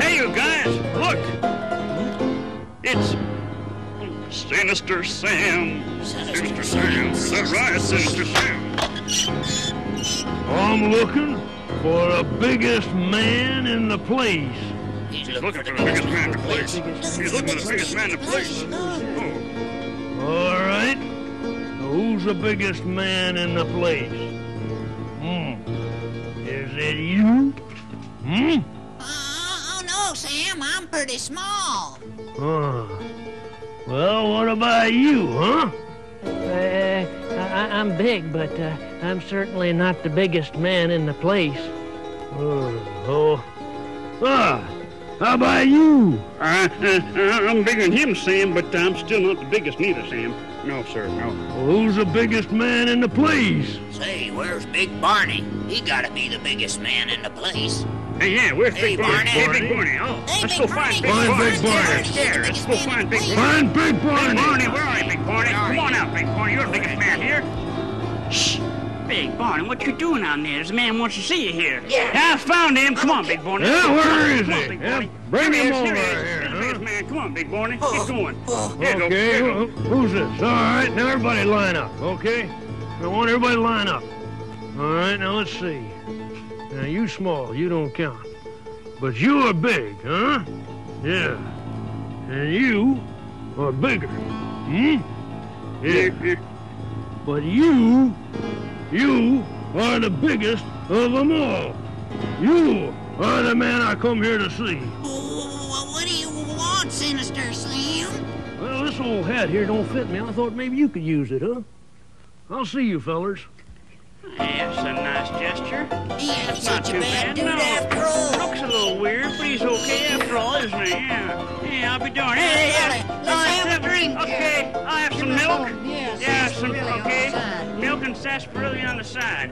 Hey, you guys, look! It's Sinister Sam. Sinister Sam. Is that right, Sinister Sam? I'm looking for the biggest man in the place. He's looking for the biggest man in the place. He's looking for the biggest man in the place. Oh. Who's the biggest man in the place? Hmm. Is it you? Hmm? Uh, oh, no, Sam, I'm pretty small. Huh. Well, what about you, huh? Uh, I, I'm big, but uh, I'm certainly not the biggest man in the place. Oh, oh. Ah, how about you? uh, uh, I'm bigger than him, Sam, but I'm still not the biggest neither, Sam. No, sir, no. Who's the biggest man in the place? Say, where's Big Barney? He gotta be the biggest man in the place. Hey, yeah, where's Hey, Big Barney? Barney. Hey, Big Barney. Oh, Hey, let's Big go find Barney. Big Find Barney. Big Barney. Right there. Let's go find Big Barney. Find Big Big Barney. Barney, where are you, Big Barney? Come on out, Big Barney. You're the biggest man here. Shh! Big Barney, what you doing out there? This man wants to see you here. Yeah. Yeah, I found him. Come on, Big Barney. Yeah, where is Come on, he? Big Yeah, bring Here he him over he is. here, Here's the huh? man. Come on, Big Barney. Get going. Oh, Here you go. Okay, Here go. who's this? All right, now everybody line up, okay? I want everybody to line up. All right, now let's see. Now you small, you don't count. But you are big, huh? Yeah. And you are bigger. Hmm? Yeah. But you, you are the biggest of them all. You are the man I come here to see. Oh, what do you want, Sinister Sam? Well, this old hat here don't fit me. I thought maybe you could use it, huh? I'll see you fellers. That's a nice gesture. He ain't That's not such a too bad bad. dude No. after all. Looks a little weird, but he's okay after all, isn't he? Yeah. Yeah, I'll be darned. Hey, Hey, hey, uh, let's I'll have a some- drink. Okay, I'll have some milk. Yeah, Yeah, some, sarsaparilla on the okay. side. Milk and sarsaparilla on the side.